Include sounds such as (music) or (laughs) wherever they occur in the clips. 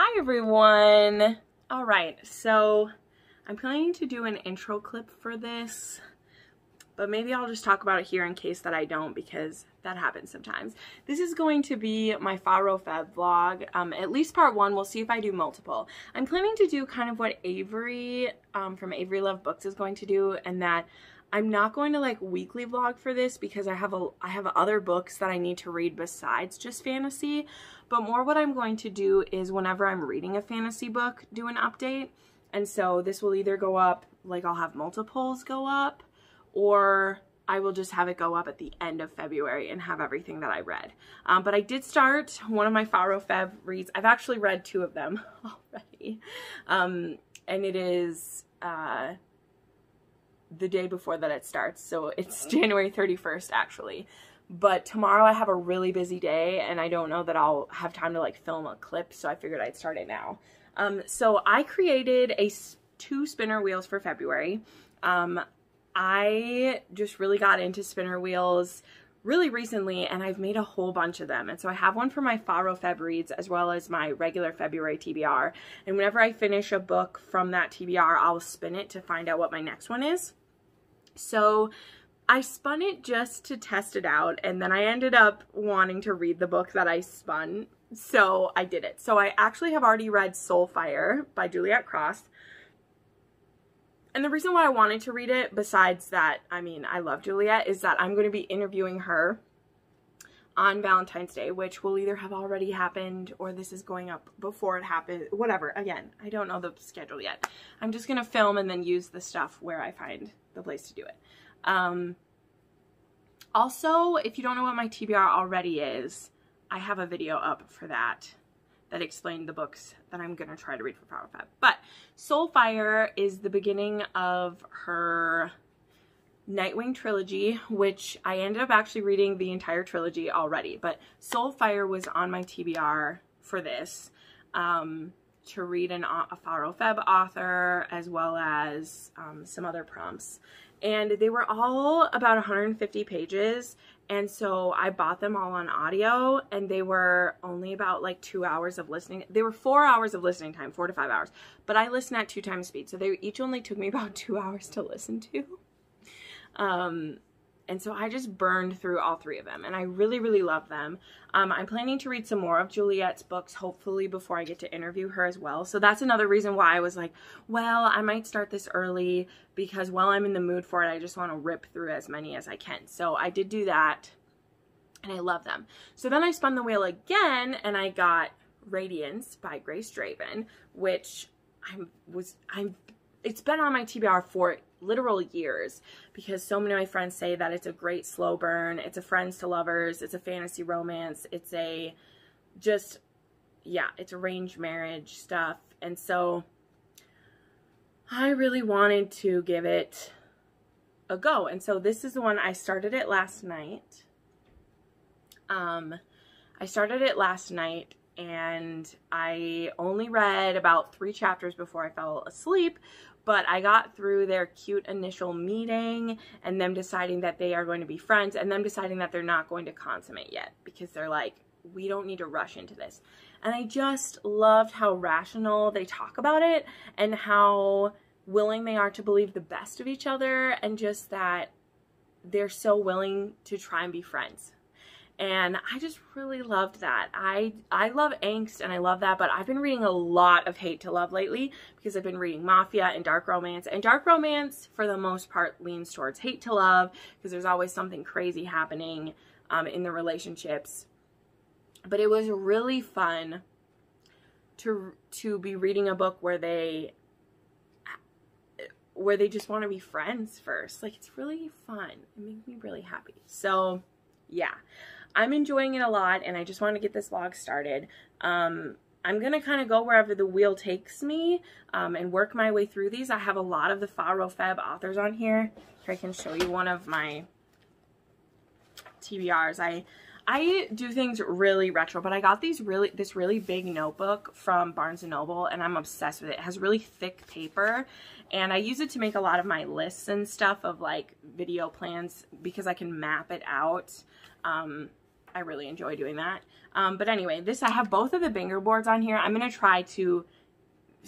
Hi everyone! Alright, so I'm planning to do an intro clip for this, but maybe I'll just talk about it here in case that I don't because that happens sometimes. This is going to be my FaRo Feb vlog, um, at least part one. We'll see if I do multiple. I'm planning to do kind of what Avery um, from Avery Love Books is going to do and that I'm not going to like weekly vlog for this because I have a I have other books that I need to read besides just fantasy. But more what I'm going to do is whenever I'm reading a fantasy book, do an update. And so this will either go up, like I'll have multiples go up, or I will just have it go up at the end of February and have everything that I read. Um, but I did start one of my FaRo Feb reads. I've actually read two of them (laughs) already. Um, and it is uh, the day before that it starts. So it's January 31st actually. But tomorrow I have a really busy day and I don't know that I'll have time to like film a clip. So I figured I'd start it now. Um, so I created a two spinner wheels for February. Um, I just really got into spinner wheels really recently and I've made a whole bunch of them. And so I have one for my FaRo Feb reads as well as my regular February TBR. And whenever I finish a book from that TBR, I'll spin it to find out what my next one is. So I spun it just to test it out and then I ended up wanting to read the book that I spun. So I did it. So I actually have already read Soulfire by Juliette Cross. And the reason why I wanted to read it, besides that, I mean, I love Juliette, is that I'm going to be interviewing her on Valentine's Day, which will either have already happened or this is going up before it happens, whatever. Again, I don't know the schedule yet. I'm just going to film and then use the stuff where I find the place to do it. Um, also, if you don't know what my TBR already is, I have a video up for that that explained the books that I'm going to try to read for FaRo Feb. But Soulfire is the beginning of her Nightwing trilogy, which I ended up actually reading the entire trilogy already. But Soulfire was on my TBR for this. Um, to read an, a FaRo Feb author as well as um, some other prompts. And they were all about 150 pages. And so I bought them all on audio and they were only about like two hours of listening. They were four hours of listening time, four to five hours. But I listen at two times speed. So they each only took me (laughs) about two hours to listen to. Um, and so I just burned through all three of them and I really, really love them. Um, I'm planning to read some more of Juliette's books, hopefully before I get to interview her as well. So that's another reason why I was like, well, I might start this early because while I'm in the mood for it, I just want to rip through as many as I can. So I did do that and I love them. So then I spun the wheel again and I got Radiance by Grace Draven, which I was, I'm, it's been on my TBR for literal years because so many of my friends say that it's a great slow burn. It's a friends to lovers. It's a fantasy romance. It's a just, yeah, it's arranged marriage stuff. And so I really wanted to give it a go. And so this is the one I started it last night. Um, I started it last night and I only read about three chapters before I fell asleep, but I got through their cute initial meeting and them deciding that they are going to be friends and them deciding that they're not going to consummate yet because they're like, we don't need to rush into this. And I just loved how rational they talk about it and how willing they are to believe the best of each other and just that they're so willing to try and be friends and I just really loved that. I I love angst and I love that, but I've been reading a lot of hate to love lately because I've been reading mafia and dark romance. And dark romance, for the most part, leans towards hate to love because there's always something crazy happening um, in the relationships. But it was really fun to to be reading a book where they where they just want to be friends first. Like it's really fun. It makes me really happy. So yeah. I'm enjoying it a lot and I just want to get this vlog started. Um, I'm going to kind of go wherever the wheel takes me um, and work my way through these. I have a lot of the FaRo Feb authors on here. Here I can show you one of my TBRs. I I do things really retro, but I got these really this really big notebook from Barnes & Noble and I'm obsessed with it. It has really thick paper and I use it to make a lot of my lists and stuff of like video plans because I can map it out. Um, I really enjoy doing that. Um, but anyway, this I have both of the Binger boards on here. I'm going to try to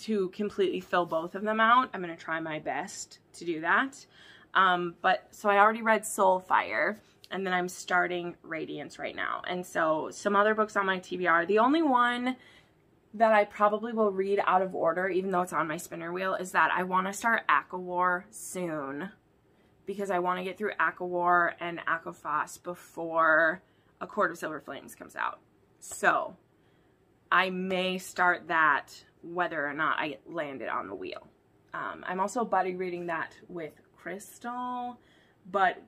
to completely fill both of them out. I'm going to try my best to do that. Um, but so I already read Soulfire and then I'm starting Radiance right now. And so some other books on my TBR. The only one that I probably will read out of order, even though it's on my spinner wheel, is that I want to start ACOWAR soon because I want to get through ACOWAR and ACOFAS before A Court of Silver Flames comes out. So I may start that whether or not I land it on the wheel. Um, I'm also buddy reading that with Crystal, but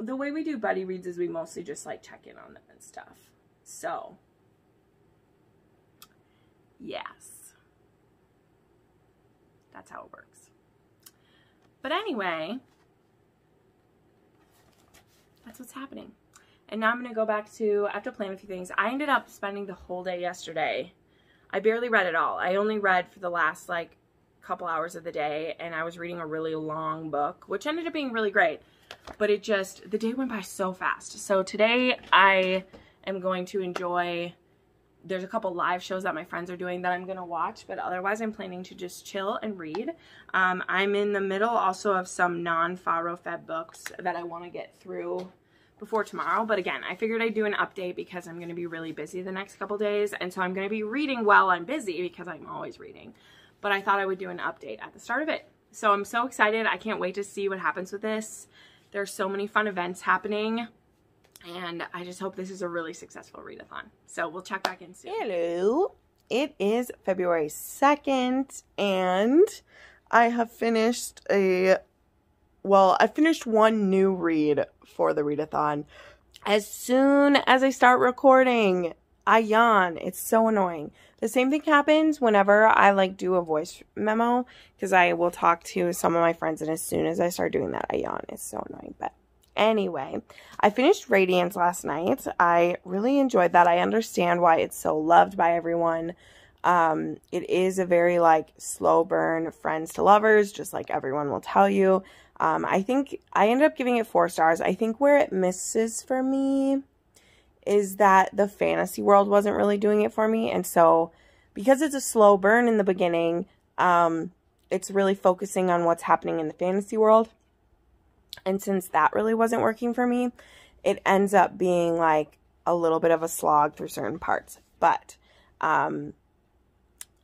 the way we do buddy reads is we mostly just like check in on them and stuff. So, yes. That's how it works. But anyway, that's what's happening. And now I'm going to go back to, I have to plan a few things. I ended up spending the whole day yesterday. I barely read it all. I only read for the last like couple hours of the day and I was reading a really long book, which ended up being really great. But it just, the day went by so fast. So today I am going to enjoy, there's a couple live shows that my friends are doing that I'm going to watch, but otherwise I'm planning to just chill and read. Um, I'm in the middle also of some non-FaRo Feb books that I want to get through before tomorrow. But again, I figured I'd do an update because I'm going to be really busy the next couple days. And so I'm going to be reading while I'm busy because I'm always reading. But I thought I would do an update at the start of it. So I'm so excited. I can't wait to see what happens with this. There's so many fun events happening. And I just hope this is a really successful readathon. So we'll check back in soon. Hello. It is February 2nd and I have finished a well, I finished one new read for the readathon. As soon as I start recording, I yawn. It's so annoying. The same thing happens whenever I like do a voice memo because I will talk to some of my friends and as soon as I start doing that, I yawn. It's so annoying. But anyway, I finished Radiance last night. I really enjoyed that. I understand why it's so loved by everyone. Um, it is a very like slow burn friends to lovers, just like everyone will tell you. Um, I think I ended up giving it four stars. I think where it misses for me is that the fantasy world wasn't really doing it for me. And so because it's a slow burn in the beginning, um, it's really focusing on what's happening in the fantasy world. And since that really wasn't working for me, it ends up being like a little bit of a slog through certain parts. But um,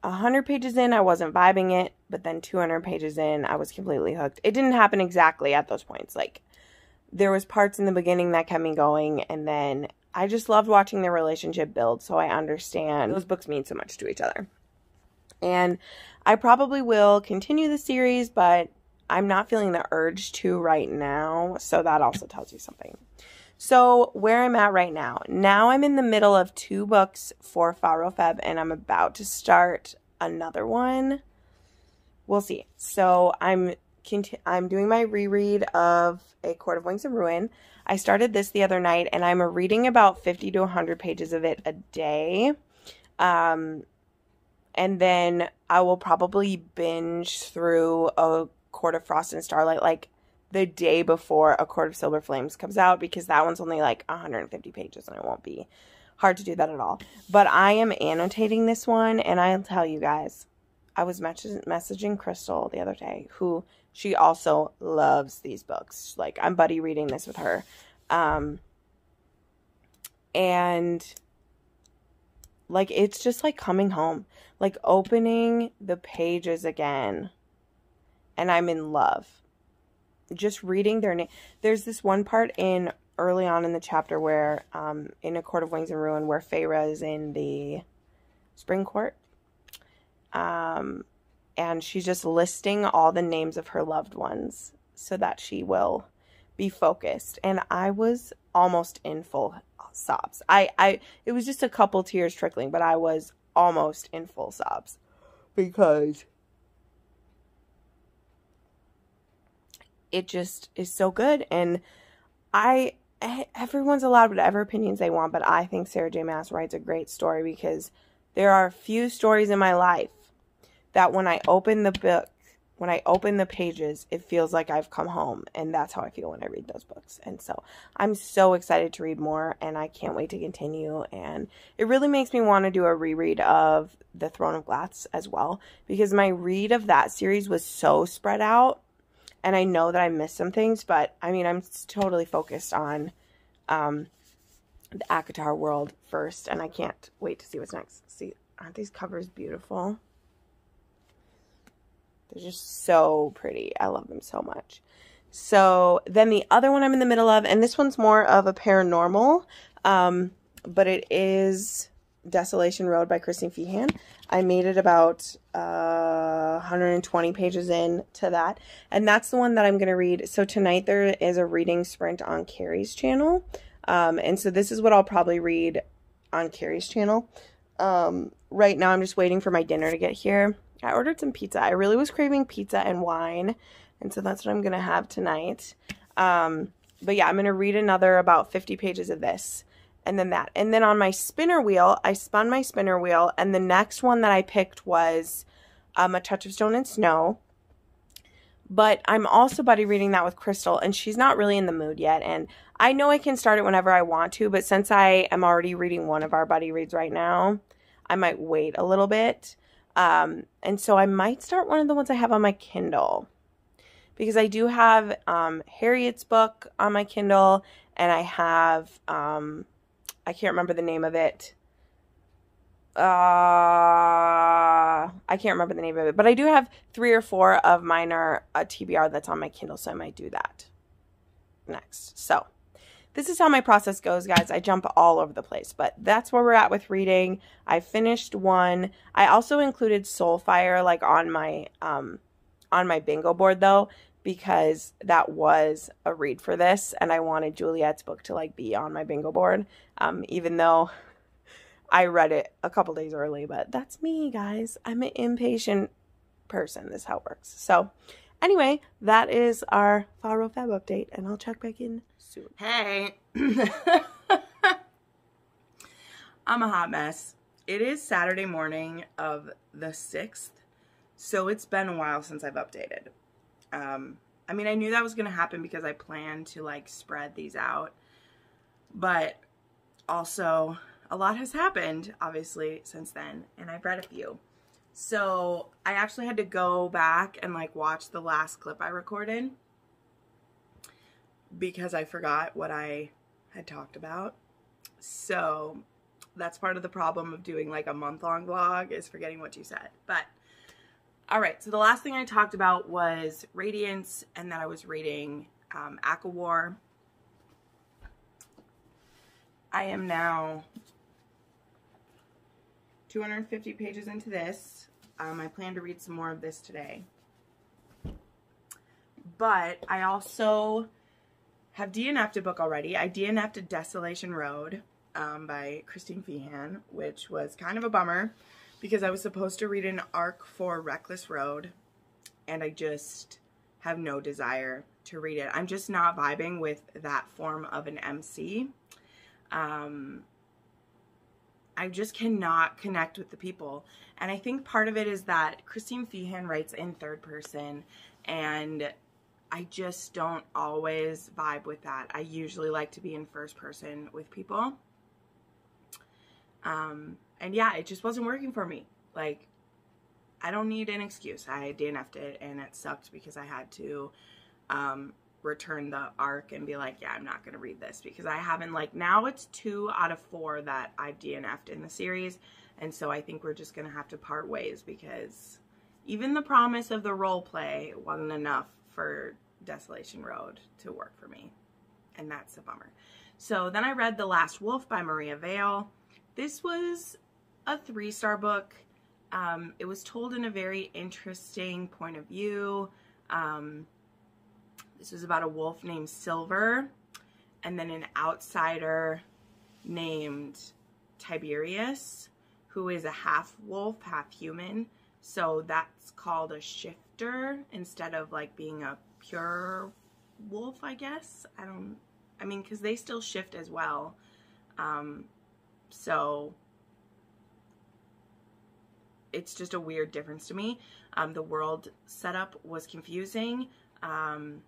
100 pages in, I wasn't vibing it, but then 200 pages in, I was completely hooked. It didn't happen exactly at those points. Like, there was parts in the beginning that kept me going, and then I just loved watching their relationship build, so I understand those books mean so much to each other. And I probably will continue the series, but I'm not feeling the urge to right now, so that also tells you something. So, where I'm at right now, now I'm in the middle of two books for FaRo Feb, and I'm about to start another one. We'll see. So, I'm I'm doing my reread of A Court of Wings and Ruin. I started this the other night, and I'm reading about 50 to 100 pages of it a day. Um, and then I will probably binge through A Court of Frost and Starlight like the day before A Court of Silver Flames comes out because that one's only like 150 pages and it won't be hard to do that at all. But I am annotating this one and I'll tell you guys, I was messaging Crystal the other day who she also loves these books. Like I'm buddy reading this with her. Um, and like it's just like coming home, like opening the pages again and I'm in love just reading their name. There's this one part in early on in the chapter where, um, in A Court of Wings and Ruin, where Feyre is in the spring court. Um, and she's just listing all the names of her loved ones so that she will be focused. And I was almost in full sobs. I, I, it was just a couple tears trickling, but I was almost in full sobs because it just is so good. And I, everyone's allowed whatever opinions they want, but I think Sarah J. Maas writes a great story because there are a few stories in my life that when I open the book, when I open the pages, it feels like I've come home. And that's how I feel when I read those books. And so I'm so excited to read more and I can't wait to continue. And it really makes me want to do a reread of The Throne of Glass as well because my read of that series was so spread out. And I know that I missed some things, but I mean, I'm totally focused on um, the ACOTAR world first. And I can't wait to see what's next. See, aren't these covers beautiful? They're just so pretty. I love them so much. So then the other one I'm in the middle of, and this one's more of a paranormal, um, but it is Desolation Road by Christine Feehan. I made it about uh, 120 pages in to that, and that's the one that I'm going to read. So tonight there is a reading sprint on Carrie's channel, um, and so this is what I'll probably read on Carrie's channel. Um, right now I'm just waiting for my dinner to get here. I ordered some pizza. I really was craving pizza and wine. And so that's what I'm going to have tonight. Um, but yeah, I'm going to read another about 50 pages of this and then that. And then on my spinner wheel, I spun my spinner wheel. And the next one that I picked was um, A Touch of Stone and Snow. But I'm also buddy reading that with Crystal, and she's not really in the mood yet. And I know I can start it whenever I want to, but since I am already reading one of our buddy reads right now, I might wait a little bit. Um, and so I might start one of the ones I have on my Kindle because I do have um, Harriet's book on my Kindle and I have, um, I can't remember the name of it. Uh, I can't remember the name of it, but I do have three or four of mine are a TBR that's on my Kindle, so I might do that next. So, this is how my process goes, guys. I jump all over the place, but that's where we're at with reading. I finished one. I also included Soulfire like on my um on my bingo board though because that was a read for this and I wanted Juliette's book to like be on my bingo board um even though I read it a couple days early, but that's me, guys. I'm an impatient person. This is how it works. So, anyway, that is our FaRo Feb update, and I'll check back in soon. Hey. (laughs) I'm a hot mess. It is Saturday morning of the 6th, so it's been a while since I've updated. Um, I mean, I knew that was going to happen because I planned to, like, spread these out. But also, a lot has happened, obviously, since then, and I've read a few. So, I actually had to go back and, like, watch the last clip I recorded because I forgot what I had talked about. So that's part of the problem of doing like a month long vlog is forgetting what you said. But all right, so the last thing I talked about was Radiance and that I was reading um, ACOWAR. I am now 250 pages into this. Um, I plan to read some more of this today. But I also have DNF'd a book already. I DNF'd Desolation Road um, by Christine Feehan, which was kind of a bummer because I was supposed to read an arc for Reckless Road and I just have no desire to read it. I'm just not vibing with that form of an MC. Um, I just cannot connect with the people. And I think part of it is that Christine Feehan writes in third person and I just don't always vibe with that. I usually like to be in first person with people. Um, and yeah, it just wasn't working for me. Like, I don't need an excuse. I DNF'd it and it sucked because I had to um, return the arc and be like, yeah, I'm not going to read this because I haven't, like, now it's two out of four that I've DNF'd in the series. And so I think we're just going to have to part ways because even the promise of the role play wasn't enough for Desolation Road to work for me. And that's a bummer. So then I read The Last Wolf by Maria Vale. This was a three-star book. Um, it was told in a very interesting point of view. Um, this was about a wolf named Silver and then an outsider named Tiberius, who is a half wolf, half human. So that's called a shifter instead of like being a pure wolf, I guess. I don't, I mean, because they still shift as well. Um, so it's just a weird difference to me. Um, the world setup was confusing. Um,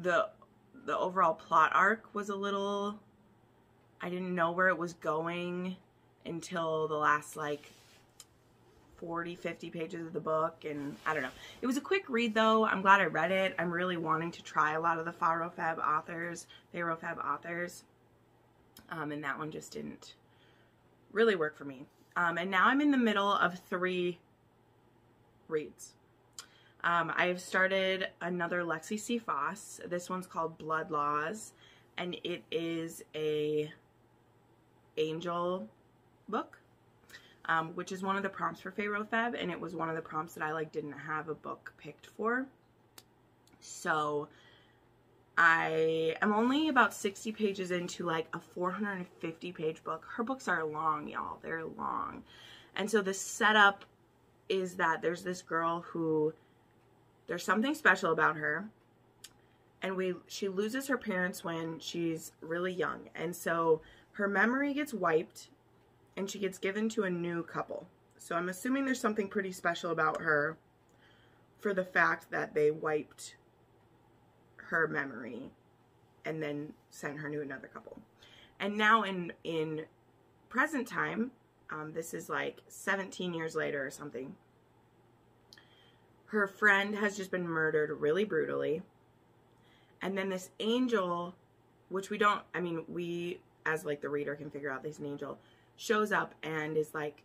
the the overall plot arc was a little I didn't know where it was going until the last like 40 50 pages of the book and I don't know. It was a quick read though. I'm glad I read it. I'm really wanting to try a lot of the Fab authors, Fab authors. Um, and that one just didn't really work for me. Um, and now I'm in the middle of three reads. Um, I've started another Lexi C. Foss. This one's called Blood Laws, and it is a angel book, um, which is one of the prompts for FaRo Feb, and it was one of the prompts that I like didn't have a book picked for. So I am only about 60 pages into like a 450 page book. Her books are long, y'all. They're long. And so the setup is that there's this girl who there's something special about her. And we she loses her parents when she's really young. And so her memory gets wiped and she gets given to a new couple. So I'm assuming there's something pretty special about her for the fact that they wiped her memory and then sent her to another couple. And now in in present time, um, this is like 17 years later or something, her friend has just been murdered really brutally. And then this angel, which we don't, I mean, we as like the reader can figure out this angel, shows up and is like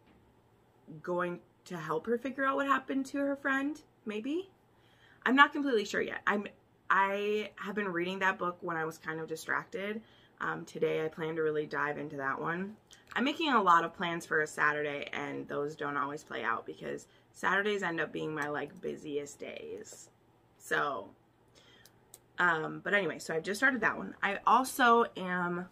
going to help her figure out what happened to her friend, maybe. I'm not completely sure yet. I'm I have been reading that book when I was kind of distracted. Um, today I plan to really dive into that one. I'm making a lot of plans for a Saturday and those don't always play out because Saturdays end up being my like busiest days. So, um, but anyway, so I've just started that one. I also am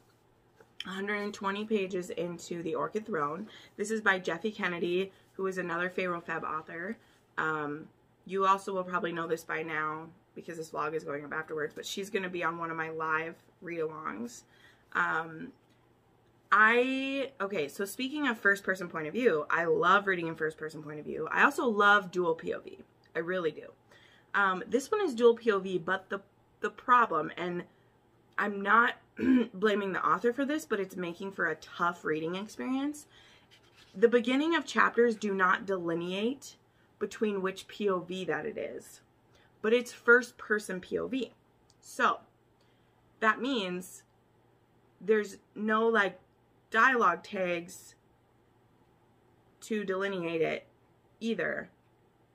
120 pages into The Orchid Throne. This is by Jeffe Kennedy, who is another FaRo Feb author. Um, you also will probably know this by now because this vlog is going up afterwards, but she's going to be on one of my live read-alongs. Um, I, okay, so speaking of first person point of view, I love reading in first person point of view. I also love dual POV. I really do. Um, this one is dual POV, but the, the problem, and I'm not (clears throat) blaming the author for this, but it's making for a tough reading experience. The beginning of chapters do not delineate between which POV that it is, but it's first person POV. So that means there's no like dialogue tags to delineate it either.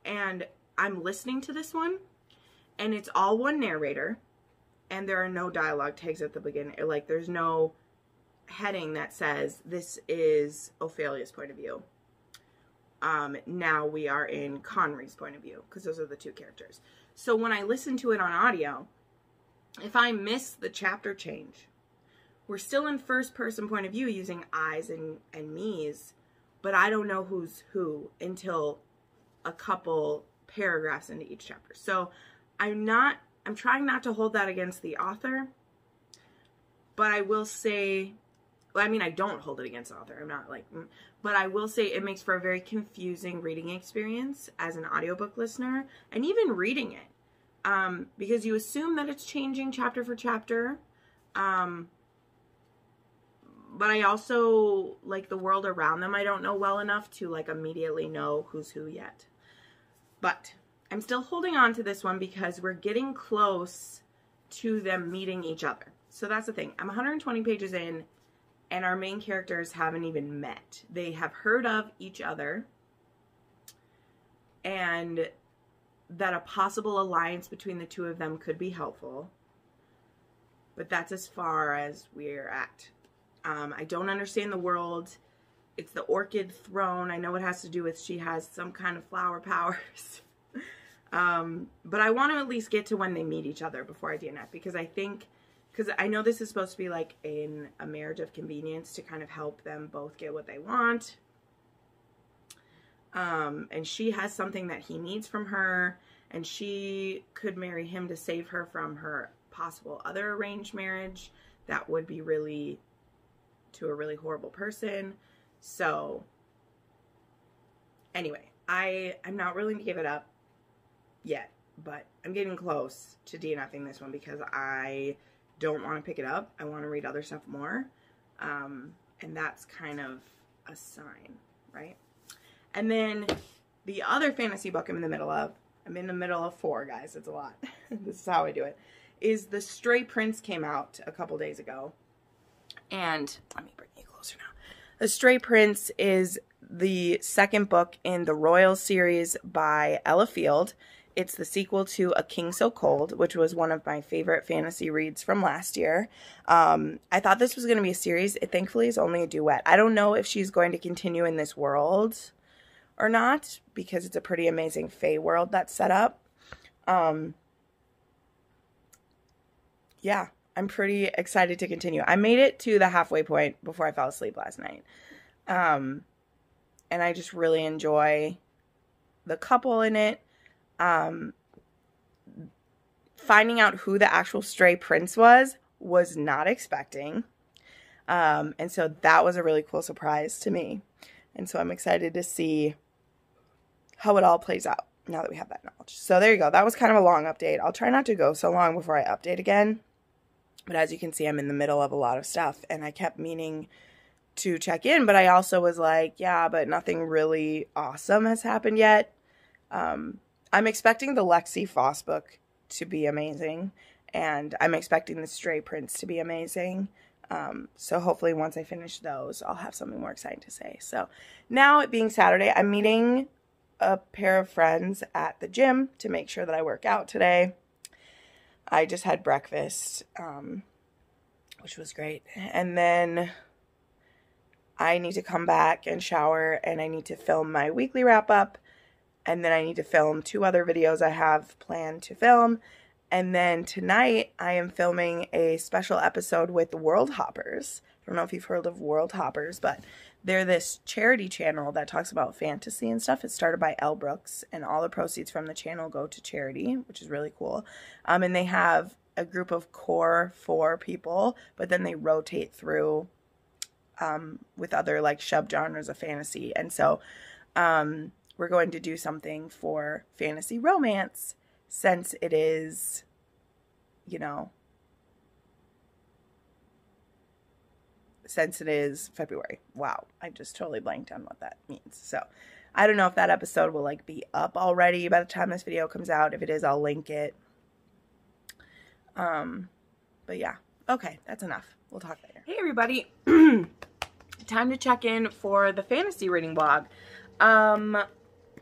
And I'm listening to this one and it's all one narrator and there are no dialogue tags at the beginning. Like there's no heading that says this is Ophelia's point of view. Um, now we are in Conry's point of view because those are the two characters. So when I listen to it on audio, if I miss the chapter change we're still in first person point of view using I's and, and me's, but I don't know who's who until a couple paragraphs into each chapter. So I'm not, I'm trying not to hold that against the author, but I will say, I mean, I don't hold it against the author. I'm not like, mm, but I will say it makes for a very confusing reading experience as an audiobook listener and even reading it. Um, because you assume that it's changing chapter for chapter. Um, but I also like the world around them I don't know well enough to like immediately know who's who yet. But I'm still holding on to this one because we're getting close to them meeting each other. So that's the thing. I'm 120 pages in and our main characters haven't even met. They have heard of each other and that a possible alliance between the two of them could be helpful. But that's as far as we're at. Um, I don't understand the world. It's the orchid throne. I know it has to do with she has some kind of flower (laughs) powers. um, but I want to at least get to when they meet each other before I DNF because I think, because I know this is supposed to be like in a marriage of convenience to kind of help them both get what they want. Um, and she has something that he needs from her and she could marry him to save her from her possible other arranged marriage that would be really to a really horrible person. So anyway, I I'm not willing to give it up yet, but I'm getting close to DNFing this one because I don't want to pick it up. I want to read other stuff more. Um, and that's kind of a sign, right? And then the other fantasy book I'm in the middle of, I'm in the middle of four, guys. It's a lot. (laughs) this is how I do it. Is The Stray Prince came out a couple days ago. And let me bring you closer now. The Stray Prince is the second book in the Royal series by Ella Fields. It's the sequel to A King So Cold, which was one of my favorite fantasy reads from last year. Um, I thought this was going to be a series. It thankfully is only a duet. I don't know if she's going to continue in this world or not because it's a pretty amazing Fae world that's set up. Um, yeah, I'm pretty excited to continue. I made it to the halfway point before I fell asleep last night. Um, and I just really enjoy the couple in it. Um, finding out who the actual stray prince was was not expecting. Um, and so that was a really cool surprise to me. And so I'm excited to see how it all plays out now that we have that knowledge. So there you go. That was kind of a long update. I'll try not to go so long before I update again. But as you can see, I'm in the middle of a lot of stuff and I kept meaning to check in, but I also was like, yeah, but nothing really awesome has happened yet. Um, I'm expecting the Lexi Foss book to be amazing, and I'm expecting the Stray Prince to be amazing. Um, so hopefully once I finish those, I'll have something more exciting to say. So now it being Saturday, I'm meeting a pair of friends at the gym to make sure that I work out today. I just had breakfast, um, which was great. And then I need to come back and shower and I need to film my weekly wrap up. And then I need to film two other videos I have planned to film. And then tonight I am filming a special episode with World Hoppers. I don't know if you've heard of World Hoppers, but they're this charity channel that talks about fantasy and stuff. It's started by Elle Brooks, and all the proceeds from the channel go to charity, which is really cool. Um, and they have a group of core four people, but then they rotate through um, with other like sub genres of fantasy. And so um, we're going to do something for fantasy romance since it is, you know, since it is February. Wow, I just totally blanked on what that means. So I don't know if that episode will like be up already by the time this video comes out. If it is, I'll link it. Um, but yeah, okay, that's enough. We'll talk later. Hey everybody. (clears throat) time to check in for the fantasy reading blog. Um,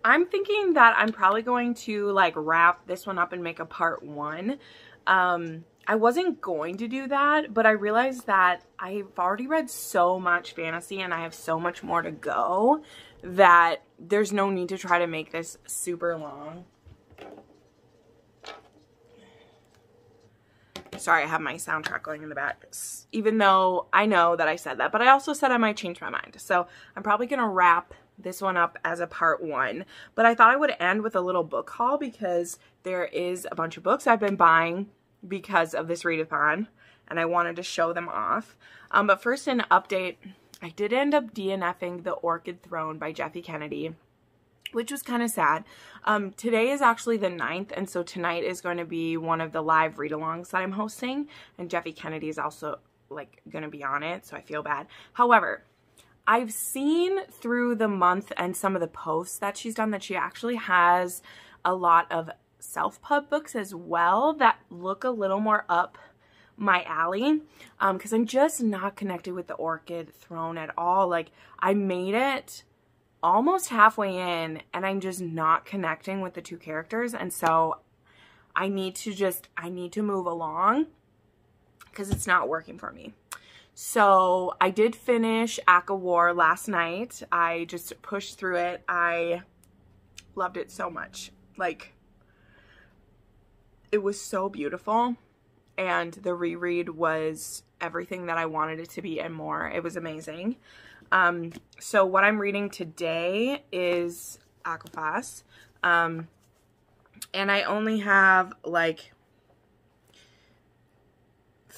I'm thinking that I'm probably going to like wrap this one up and make a part one. Um, I wasn't going to do that, but I realized that I've already read so much fantasy and I have so much more to go that there's no need to try to make this super long. Sorry, I have my soundtrack going in the back, even though I know that I said that, but I also said I might change my mind. So I'm probably going to wrap this one up as a part one, but I thought I would end with a little book haul because there is a bunch of books I've been buying because of this readathon and I wanted to show them off. Um, but first an update, I did end up DNFing The Orchid Throne by Jeffe Kennedy which was kind of sad. Um, today is actually the 9th, and so tonight is going to be one of the live read-alongs that I'm hosting, and Jeffe Kennedy is also, like, going to be on it, so I feel bad. However, I've seen through the month and some of the posts that she's done that she actually has a lot of self-pub books as well that look a little more up my alley because um, I'm just not connected with the Orchid Throne at all. Like, I made it almost halfway in and I'm just not connecting with the two characters. And so I need to just, I need to move along because it's not working for me. So I did finish ACOWAR last night. I just pushed through it. I loved it so much. Like, it was so beautiful. And the reread was everything that I wanted it to be and more. It was amazing. Um, so what I'm reading today is ACOFAS. Um, and I only have like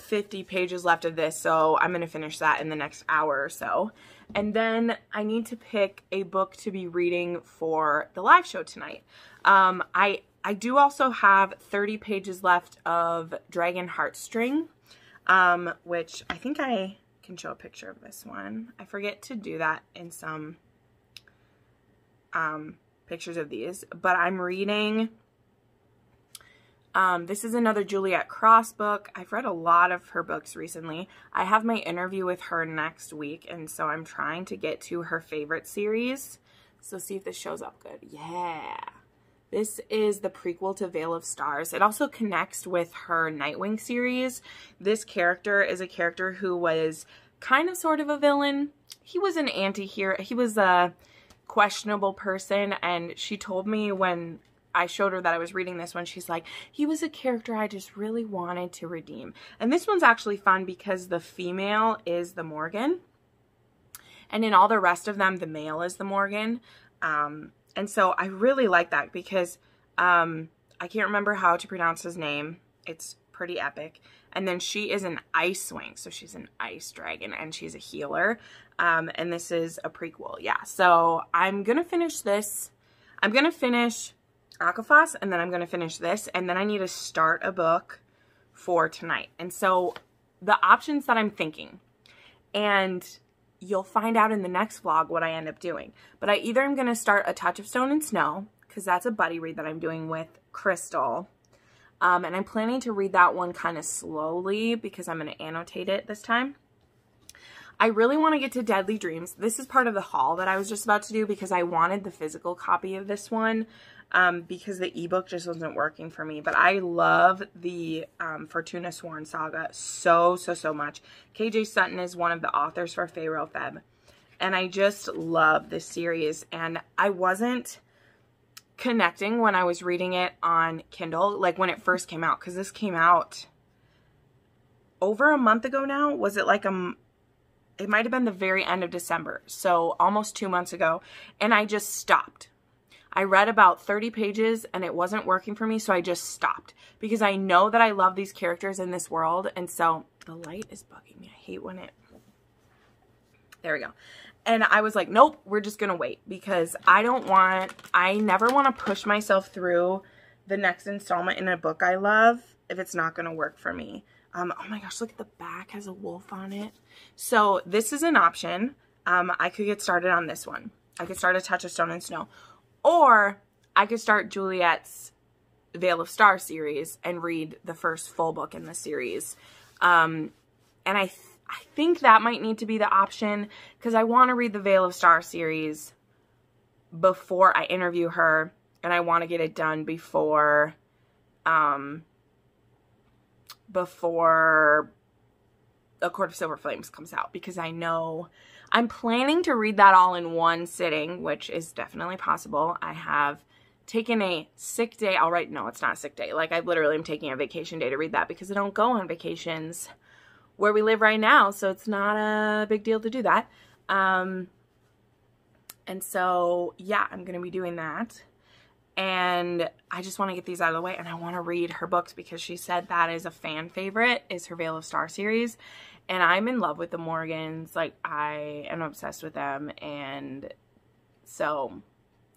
50 pages left of this, so I'm going to finish that in the next hour or so. And then I need to pick a book to be reading for the live show tonight. Um, I I do also have 30 pages left of Dragon Heartstring, um, which I think I can show a picture of this one. I forget to do that in some um, pictures of these, but I'm reading um, this is another Juliette Cross book. I've read a lot of her books recently. I have my interview with her next week, and so I'm trying to get to her favorite series. So see if this shows up good. Yeah. This is the prequel to Veil of Stars. It also connects with her Nightwing series. This character is a character who was kind of sort of a villain. He was an anti-hero. He was a questionable person, and she told me when I showed her that I was reading this one, she's like, he was a character I just really wanted to redeem. And this one's actually fun because the female is the Morgan. And in all the rest of them, the male is the Morgan. Um, and so I really like that because um, I can't remember how to pronounce his name. It's pretty epic. And then she is an ice wing. So she's an ice dragon and she's a healer. Um, and this is a prequel. Yeah. So I'm going to finish this. I'm going to finish ACOFAS and then I'm going to finish this and then I need to start a book for tonight. And so the options that I'm thinking and you'll find out in the next vlog what I end up doing. But I either I'm going to start A Touch of Stone and Snow because that's a buddy read that I'm doing with Crystal. Um, and I'm planning to read that one kind of slowly because I'm going to annotate it this time. I really want to get to Deadly Dreams. This is part of the haul that I was just about to do because I wanted the physical copy of this one um, because the ebook just wasn't working for me. But I love the um, Fortuna Sworn saga so, so, so much. KJ Sutton is one of the authors for FaRo Feb. And I just love this series. And I wasn't connecting when I was reading it on Kindle, like when it first came out, because this came out over a month ago now. Was it like a it might have been the very end of December, so almost two months ago, and I just stopped. I read about 30 pages and it wasn't working for me, so I just stopped because I know that I love these characters in this world, and so the light is bugging me. I hate when it... There we go. And I was like, nope, we're just going to wait because I don't want, I never want to push myself through the next installment in a book I love if it's not going to work for me. Um, oh my gosh, look at the back has a wolf on it. So this is an option. Um, I could get started on this one. I could start A Touch of Stone and Snow. Or I could start Juliette's Veil of Star series and read the first full book in the series. Um, and I, th I think that might need to be the option because I want to read the Veil of Star series before I interview her and I want to get it done before, um, before A Court of Silver Flames comes out because I know I'm planning to read that all in one sitting, which is definitely possible. I have taken a sick day. I'll write, no, it's not a sick day. Like I literally am taking a vacation day to read that because I don't go on vacations where we live right now. So it's not a big deal to do that. Um, and so, yeah, I'm going to be doing that. And I just want to get these out of the way and I want to read her books because she said that is a fan favorite, is her Veil of Star series and I'm in love with the Morgans. Like, I am obsessed with them. And so,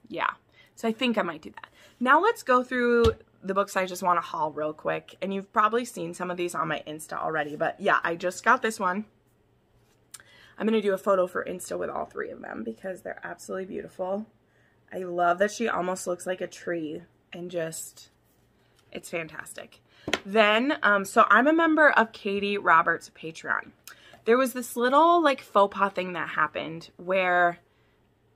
yeah. So I think I might do that. Now let's go through the books I just want to haul real quick. And you've probably seen some of these on my Insta already. But yeah, I just got this one. I'm going to do a photo for Insta with all three of them because they're absolutely beautiful. I love that she almost looks like a tree and just, it's fantastic. Then, um, so I'm a member of Katee Robert's Patreon. There was this little like faux pas thing that happened where,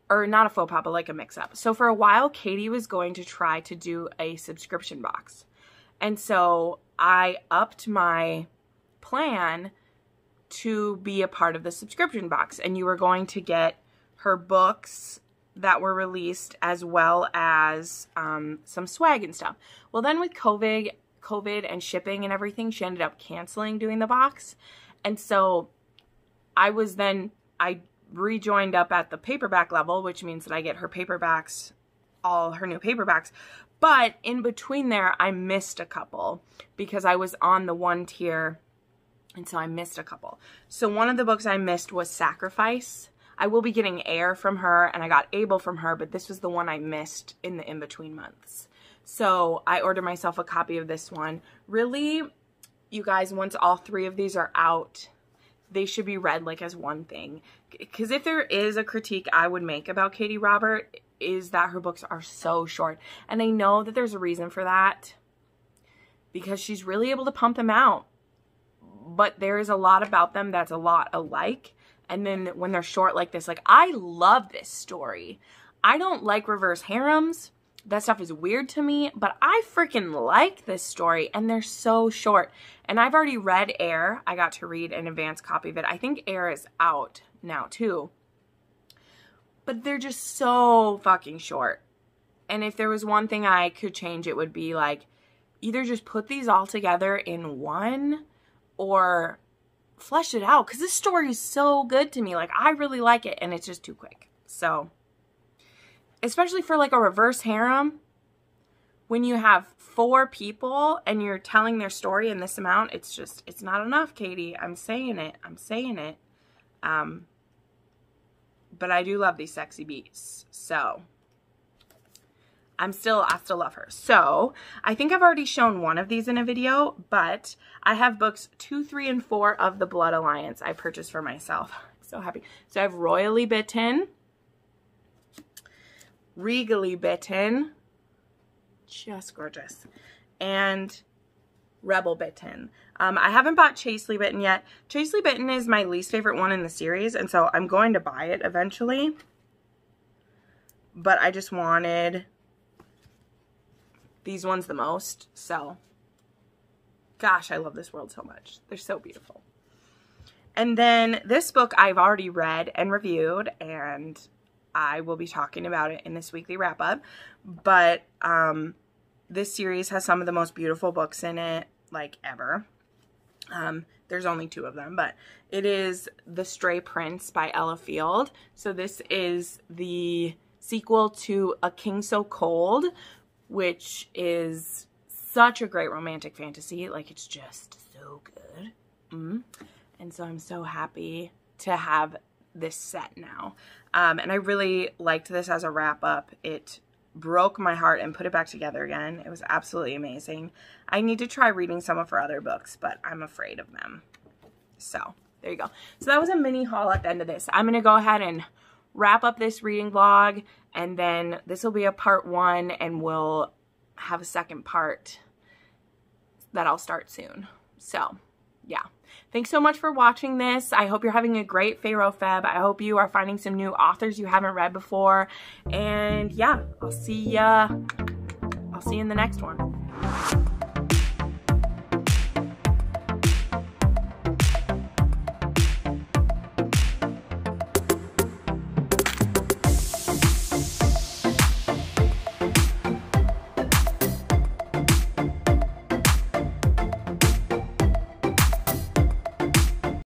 or not a faux pas, but like a mix up. So for a while, Katee was going to try to do a subscription box. And so I upped my plan to be a part of the subscription box. And you were going to get her books that were released as well as um, some swag and stuff. Well, then with COVID, COVID and shipping and everything, she ended up canceling doing the box. And so I was then, I rejoined up at the paperback level, which means that I get her paperbacks, all her new paperbacks. But in between there, I missed a couple because I was on the one tier. And so I missed a couple. So one of the books I missed was Sacrifice. I will be getting Air from her and I got Able from her, but this was the one I missed in the in-between months. So I ordered myself a copy of this one. Really, you guys, once all three of these are out, they should be read like as one thing. Because if there is a critique I would make about Katee Robert, is that her books are so short. And I know that there's a reason for that because she's really able to pump them out. But there is a lot about them that's a lot alike. And then when they're short like this, like I love this story. I don't like reverse harems. That stuff is weird to me, but I freaking like this story and they're so short. And I've already read Air. I got to read an advanced copy of it. I think Air is out now too. But they're just so fucking short. And if there was one thing I could change, it would be like either just put these all together in one or flesh it out because this story is so good to me. Like, I really like it and it's just too quick. So, especially for like a reverse harem, when you have four people and you're telling their story in this amount, it's just, it's not enough, Katee. I'm saying it. I'm saying it. Um, but I do love these sexy beasts. So, I'm still, I still love her. So I think I've already shown one of these in a video, but I have books two, three, and four of the Blood Alliance I purchased for myself. (laughs) So happy. So I have Royally Bitten, Regally Bitten, just gorgeous, and Rebel Bitten. Um, I haven't bought Chastely Bitten yet. Chastely Bitten is my least favorite one in the series, and so I'm going to buy it eventually. But I just wanted these ones the most. So, gosh, I love this world so much. They're so beautiful. And then this book I've already read and reviewed, and I will be talking about it in this weekly wrap up. But um, this series has some of the most beautiful books in it, like ever. Um, there's only two of them, but it is The Stray Prince by Ella Fields. So this is the sequel to A King So Cold, which is such a great romantic fantasy. Like, it's just so good. Mm. And so I'm so happy to have this set now. Um, and I really liked this as a wrap up. It broke my heart and put it back together again. It was absolutely amazing. I need to try reading some of her other books, but I'm afraid of them. So there you go. So that was a mini haul at the end of this. I'm going to go ahead and wrap up this reading vlog and then this will be a part one and we'll have a second part that I'll start soon. So yeah. Thanks so much for watching this. I hope you're having a great FaRo Feb. I hope you are finding some new authors you haven't read before. And yeah, I'll see ya. I'll see you in the next one.